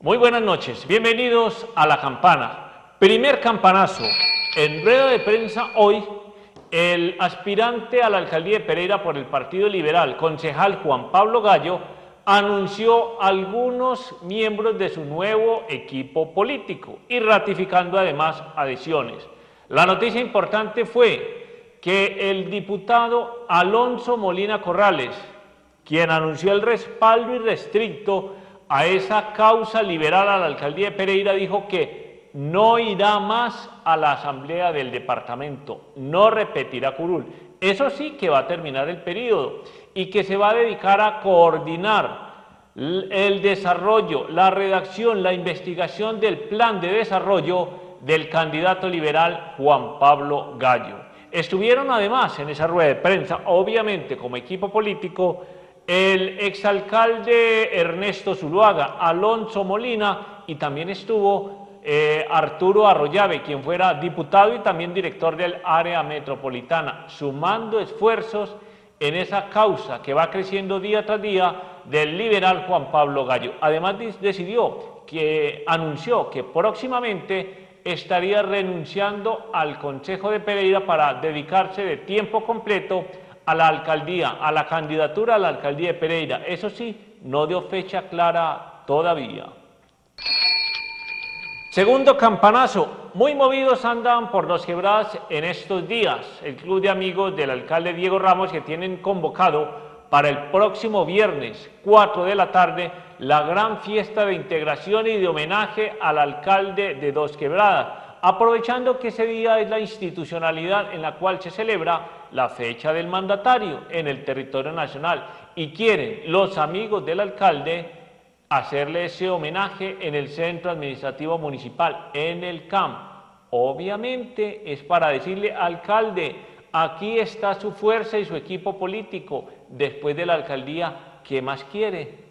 Muy buenas noches, bienvenidos a La Campana. Primer campanazo. En rueda de prensa hoy, el aspirante a la alcaldía de Pereira por el Partido Liberal, concejal Juan Pablo Gallo, anunció algunos miembros de su nuevo equipo político y ratificando además adhesiones. La noticia importante fue que el diputado Alonso Molina Corrales, quien anunció el respaldo irrestricto a esa causa liberal a la alcaldía de Pereira, dijo que no irá más a la asamblea del departamento, no repetirá curul. Eso sí que va a terminar el periodo y que se va a dedicar a coordinar el desarrollo, la redacción, la investigación del plan de desarrollo del candidato liberal Juan Pablo Gallo. Estuvieron además en esa rueda de prensa, obviamente como equipo político, el exalcalde Ernesto Zuluaga, Alonso Molina y también estuvo eh, Arturo Arroyave, quien fuera diputado y también director del área metropolitana, sumando esfuerzos en esa causa que va creciendo día tras día del liberal Juan Pablo Gallo. Además decidió que anunció que próximamente estaría renunciando al Consejo de Pereira para dedicarse de tiempo completo a la alcaldía, a la candidatura a la alcaldía de Pereira. Eso sí, no dio fecha clara todavía. Segundo campanazo, muy movidos andan por dos quebradas en estos días. El club de amigos del alcalde Diego Ramos que tienen convocado para el próximo viernes, 4 de la tarde, la gran fiesta de integración y de homenaje al alcalde de Dos Quebradas, aprovechando que ese día es la institucionalidad en la cual se celebra la fecha del mandatario en el territorio nacional y quieren los amigos del alcalde hacerle ese homenaje en el centro administrativo municipal, en el CAM. Obviamente es para decirle, alcalde, aquí está su fuerza y su equipo político, después de la alcaldía, ¿qué más quiere?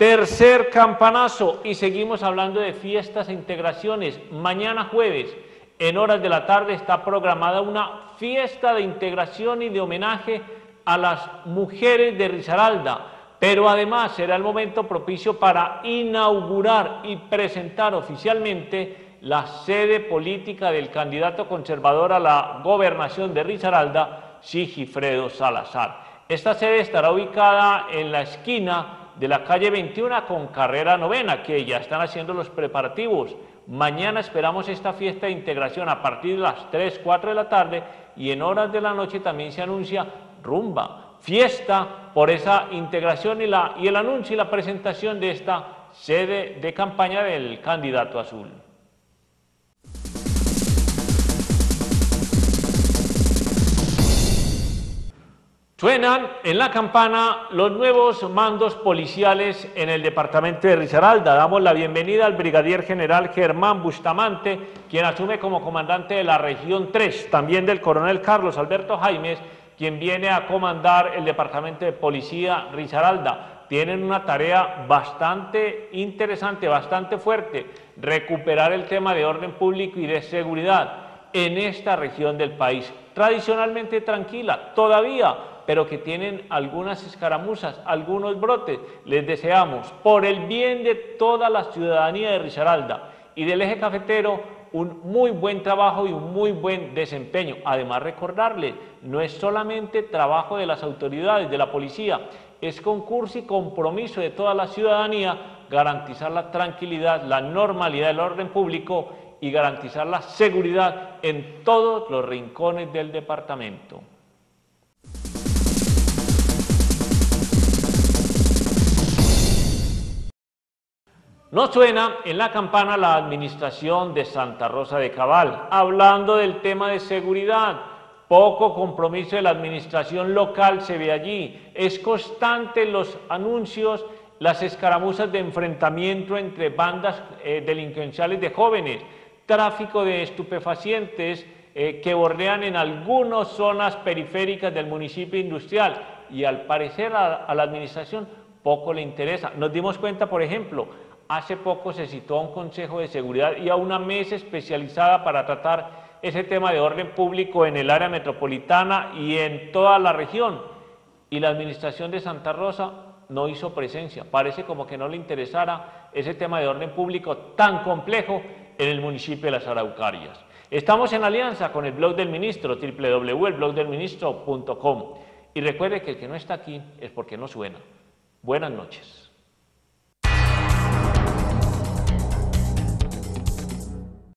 Tercer campanazo y seguimos hablando de fiestas e integraciones. Mañana jueves, en horas de la tarde está programada una fiesta de integración y de homenaje a las mujeres de Risaralda, pero además será el momento propicio para inaugurar y presentar oficialmente la sede política del candidato conservador a la gobernación de Risaralda, Sigifredo Salazar. Esta sede estará ubicada en la esquina de la calle 21 con carrera novena, que ya están haciendo los preparativos. Mañana esperamos esta fiesta de integración a partir de las 3, 4 de la tarde y en horas de la noche también se anuncia rumba, fiesta por esa integración y, y el anuncio y la presentación de esta sede de campaña del candidato azul. Suenan en la campana los nuevos mandos policiales en el departamento de Risaralda. Damos la bienvenida al brigadier general Germán Bustamante, quien asume como comandante de la región 3, también del coronel Carlos Alberto Jaimes, quien viene a comandar el departamento de policía Risaralda. Tienen una tarea bastante interesante, bastante fuerte, recuperar el tema de orden público y de seguridad en esta región del país, tradicionalmente tranquila, todavía pero que tienen algunas escaramuzas, algunos brotes. Les deseamos, por el bien de toda la ciudadanía de Risaralda y del eje cafetero, un muy buen trabajo y un muy buen desempeño. Además, recordarles, no es solamente trabajo de las autoridades, de la policía, es concurso y compromiso de toda la ciudadanía garantizar la tranquilidad, la normalidad del orden público y garantizar la seguridad en todos los rincones del departamento. No suena en la campana la administración de Santa Rosa de Cabal, hablando del tema de seguridad. Poco compromiso de la administración local se ve allí. Es constante los anuncios, las escaramuzas de enfrentamiento entre bandas eh, delincuenciales de jóvenes, tráfico de estupefacientes eh, que bordean en algunas zonas periféricas del municipio industrial y al parecer a la administración poco le interesa. Nos dimos cuenta, por ejemplo, Hace poco se citó a un Consejo de Seguridad y a una mesa especializada para tratar ese tema de orden público en el área metropolitana y en toda la región. Y la administración de Santa Rosa no hizo presencia. Parece como que no le interesara ese tema de orden público tan complejo en el municipio de las Araucarias. Estamos en alianza con el blog del ministro, www.elblogdelministro.com. Y recuerde que el que no está aquí es porque no suena. Buenas noches.